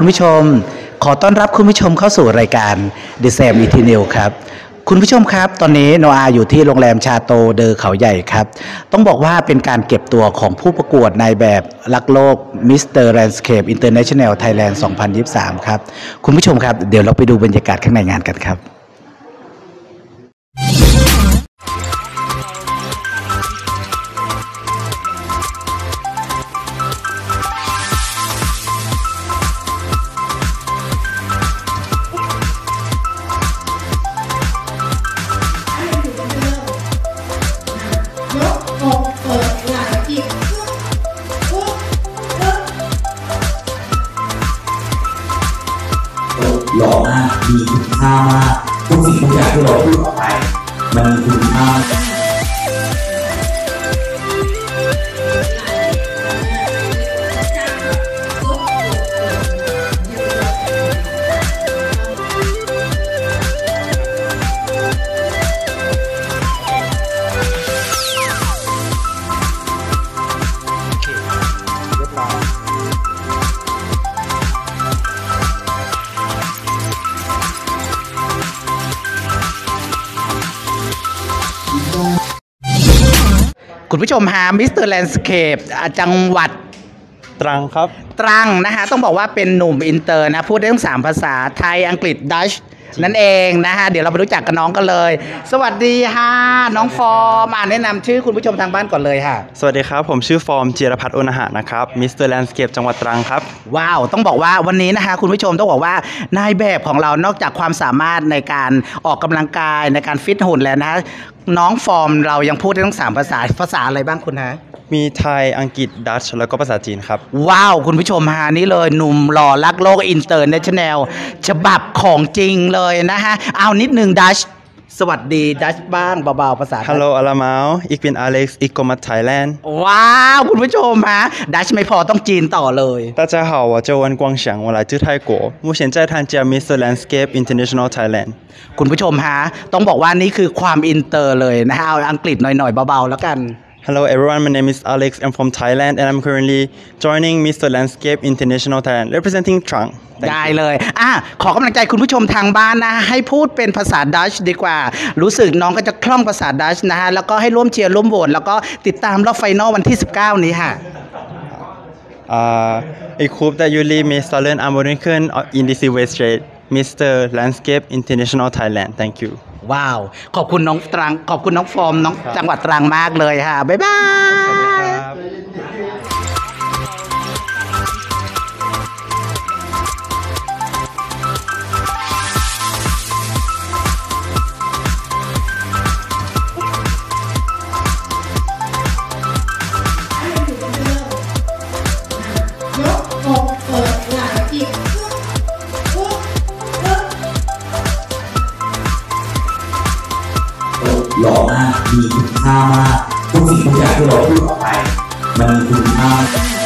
คุณผู้ชม ขอต้อนรับคุณผู้ชมเข้าสู่รายการ The Sam e t i n e l ครับ คุณผู้ชมครับ ตอนนี้โนอาอยู่ที่โรงแรมชาโตเดอเขาใหญ่ครับ ต้องบอกว่าเป็นการเก็บตัวของผู้ประกวดในแบบรักโลก Mr. Landscape International Thailand 2023 ครับ คุณผู้ชมครับ เดี๋ยวเราไปดูบรรยากาศข้างในงานกันครับ หล่อมาก มีคุณค่ามาก ทุกสิ่งทุกอย่างที่เราพูดออกไป มันมีคุณค่า คุณผู้ชมฮะ Mr. Landscape อ่าจังหวัดตรังครับ ตรังนะฮะต้องบอกว่าเป็นหนุ่มอินเตอร์นะพูดได้ทั้งสามภาษาไทยอังกฤษดัตช์นั่นเองนะฮะเดี๋ยวเราไปรู้จักกับน้องกันเลย สวัสดีค่ะน้องฟอร์มอ่าแนะนำชื่อคุณผู้ชมทางบ้านก่อนเลยค่ะ สวัสดีครับ ผมชื่อฟอร์มจิรพัฒน์อุณหะนะครับ Mister Landscape จังหวัดตรังครับ ว้าว ต้องบอกว่าวันนี้นะคะคุณผู้ชมต้องบอกว่านายแบบของเรานอกจากความสามารถในการออกกำลังกายในการฟิตหุ่นแล้วนะ น้องฟอร์มเรายังพูดได้ทั้งสามภาษาภาษาอะไรบ้างคุณฮะ มีไทย อังกฤษ ดัตช์ แล้วก็ภาษาจีนครับ ว้าว คุณผู้ชมฮะนี่เลย หนุ่มหล่อรักโลก international ฉบับของจริงเลยนะฮะ เอานิดนึงดัตช์ สวัสดีดัชบ้างเบาๆภาษา Hallo allemaal ik ben Alex ik kom uit Thailand ว้าว คุณผู้ชมฮะดัชไม่พอต้องจีนต่อเลย 大家好我叫温光祥我来自泰国目前在参加 Mr. Landscape International Thailand คุณผู้ชมฮะต้องบอกว่านี่คือความอินเตอร์เลยนะฮะเอาอังกฤษหน่อยๆเบาๆแล้วกัน Hello everyone my name is Alex I'm from Thailand and I'm currently joining Mr. Landscape International Thailand representing Trang Thank you. ได้เลยอะขอกำลังใจคุณผู้ชมทางบ้านนะ ให้พูดเป็นภาษาดัตช์ดีกว่า รู้สึกน้องก็จะคล่องภาษาดัตช์นะฮะ แล้วก็ให้ร่วมเชียร์ร่วมโหวตแล้วก็ติดตามรอบ final วันที่ 19 นี้ค่ะ Uh, ik hoop dat jullie mee zullen aanmoedigen in deze wedstrijd Mr. Landscape International Thailand thank you ว้าว ขอบคุณน้องตรัง ขอบคุณน้องฟอร์มน้องจังหวัดตรังมากเลยค่ะ บ๊ายบายย หล่อมาก มีคุณค่ามาก ทุกสิ่งทุกอย่างที่เราพูดออกไป มันมีคุณค่า